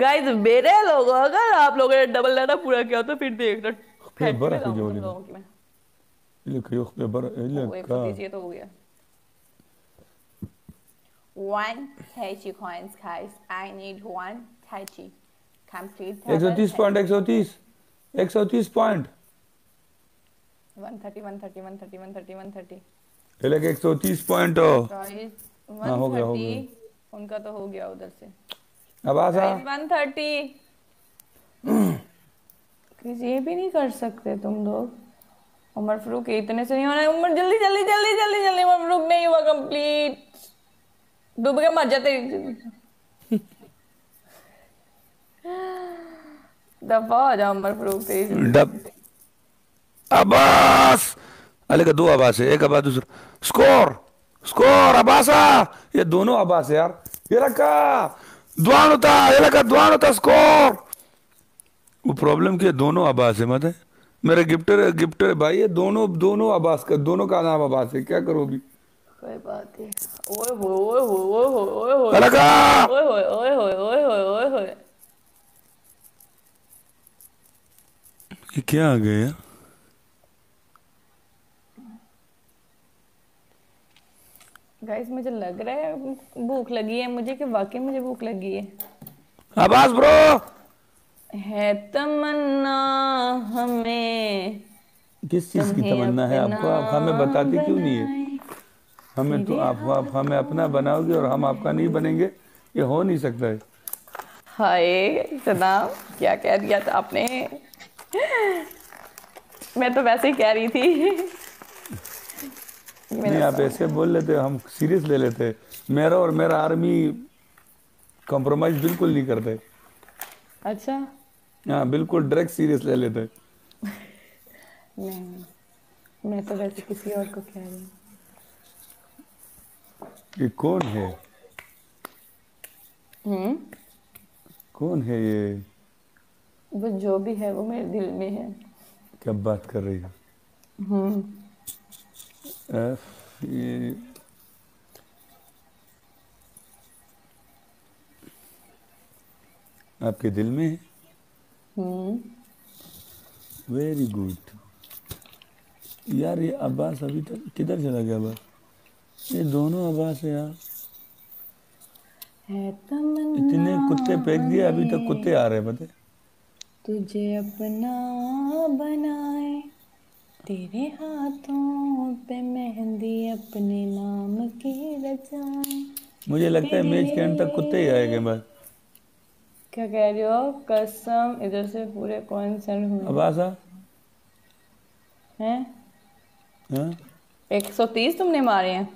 Guys मेरे लोगों अगर आप लोगों ने डबल डाटा पूरा किया तो फिर देखना Pe फैक्ट्री bara में ki लाऊँगी तुम jawli. लोगों की मैं Ile yok be bara ile वो एक ka. सौ तीस ये तो हो गया One Taichi coins, guys. I need one Taichi. Complete. 130 point 130 130 point 130, 130, 130, 130, 130. ये लेके 130 पॉइंट हो हाँ, हो गया, हो 130. उनका तो हो गया उधर से अब 130. Guys, ये भी नहीं कर सकते तुम लोग। उमर फरूक इतने से नहीं होना है। उमर जल्दी जल्दी जल्दी जल्दी जल्दी उमर फरूक नहीं हुआ कंप्लीट डूब के मर जाते दफ़ा हो जाओ उमर फरूक डब। अब्बास! अले का दो अब्बास है एक अब्बास दूसरा। स्कोर! स्कोर अब्बासा! ये दोनों अब्बास है यार। ये रखा। वो प्रॉब्लम क्या दोनों अब्बास है मत है? मेरे गिफ्टर गिफ्टर भाई ये दोनों दोनों अब्बास का दोनों का नाम अब्बास है क्या करो अभी कोई बात नहीं। ओए होए ओए होए ओए होए ओए अले का? ओए होए ओए होए ओए होए ओए होए ये क्या आ गया गाइस मुझे लग रहा है भूख लगी है मुझे कि वाकई मुझे भूख लगी है। अब्बास ब्रो है तमन्ना हमें। किस चीज़ की तमन्ना है? आपको आप हमें बताती क्यों नहीं है? हमें तो आप, आप हमें अपना बनाओगे और हम आपका नहीं बनेंगे? ये हो नहीं सकता है। हाय सदाम क्या कह दिया था आपने? मैं तो वैसे ही कह रही थी। नहीं आप ऐसे बोल लेते हम सीरियस ले लेते। मेरा और मेरा आर्मी कॉम्प्रोमाइज बिल्कुल नहीं करते। अच्छा? हाँ बिल्कुल डायरेक्ट सीरियस ले लेते। नहीं मैं तो वैसे किसी और को कह रही हूँ। ये कौन है? हम्म? कौन है ये? वो जो भी है वो मेरे दिल में है। क्या बात कर रही है? हम्म। एफ़ ये आपके दिल में है? हम्म। वेरी गुड यार ये अब्बास अभी तक किधर चला गया अब्बास? ये दोनों अब्बास है यार। है इतने कुत्ते फेंक दिए अभी तक कुत्ते आ रहे हैं पता? तुझे अपना बनाए। तेरे हाथों पे मेहंदी अपने नाम की रचाए मुझे लगता है मैच के एंड तक कुत्ते ही आएँगे बस। क्या कह रहे हो? कसम इधर से पूरे कौन सेंड हुए। अब्बास आ हैं? हाँ? 130 तुमने मारे हैं।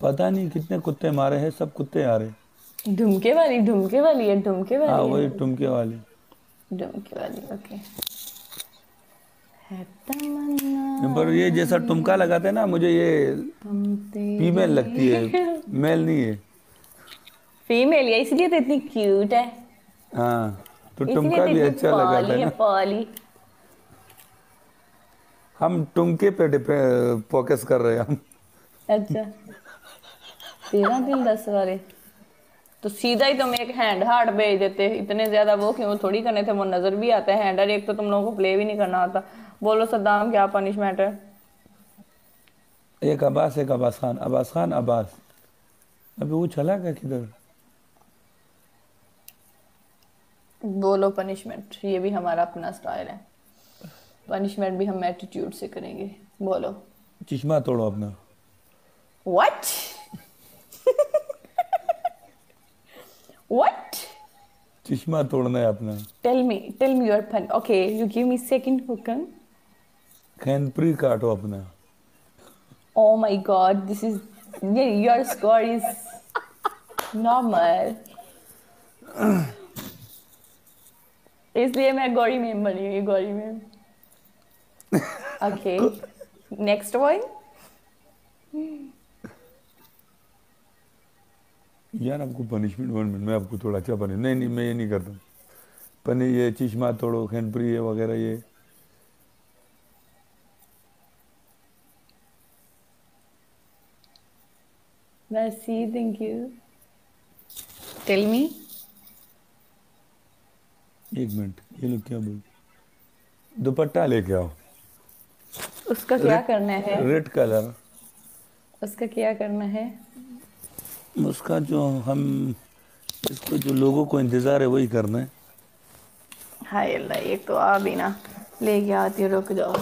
पता नहीं कितने कुत्ते मारे हैं सब कुत्ते आ रहे। ढुमके वाली ढुमके वाली है ढुमके हाँ वाली वही टुमके वाले। है ढुमके वाली ओके है पर ये जैसा टुमका लगाते हैं ना मुझे ये फीमेल लगती है। मेल नहीं है। फीमेल है इसलिए तो इतनी क्यूट है। हाँ तो टुमका तो भी अच्छा लगाता है है ना। पॉली। हम टुमके पे डिपेंड फोकस कर रहे हैं हम। अच्छा। तेरा दिल दस वाले तो सीधा ही तुम एक हैंड हार्ट भेज देते इतने ज़्यादा वो क्यों थोड़ी करने थे? वो नज़र भी आता है हैंडर एक तो तुम लोगों को प्ले भी नहीं करना आता। बोलो सद्दाम क्या पनिशमेंट है? एक अब्बास एक अब्बास खान अब्बास खान अब्बास। अभी वो चला गया किधर? बोलो पनिशमेंट ये भी हमारा अपना स्टाइल है। पनिशमेंट भी हम एटीट्यूड से करेंगे। बोलो। चश्मा तोड़ो अपना। व्हाट व्हाट चश्मा तोड़ना है अपना। Tell me tell me your fun okay you give me second हुकम खैनप्री काटो अपना। Oh my god, this is yeah, your score is normal. इसलिए मैं गौरी मैम बनी हुई Gauri ma'am okay next one यार आपको पनिशमेंट वन मिनट मैं आपको थोड़ा अच्छा पनिश नहीं नहीं मैं ये नहीं करता। पनी ये चश्मा तोड़ो खैनप्री ये वगैरह ये। Merci, thank you. Tell me. एक मिनट ये लोग क्या बोल दुपट्टा लेके आओ। उसका क्या करना है? रेड कलर उसका क्या करना है? उसका जो हम, इसको जो लोगों को इंतज़ार है, वही करना है। हाय अल्लाह, एक तो आ भी ना। लेके आती रुक जाओ।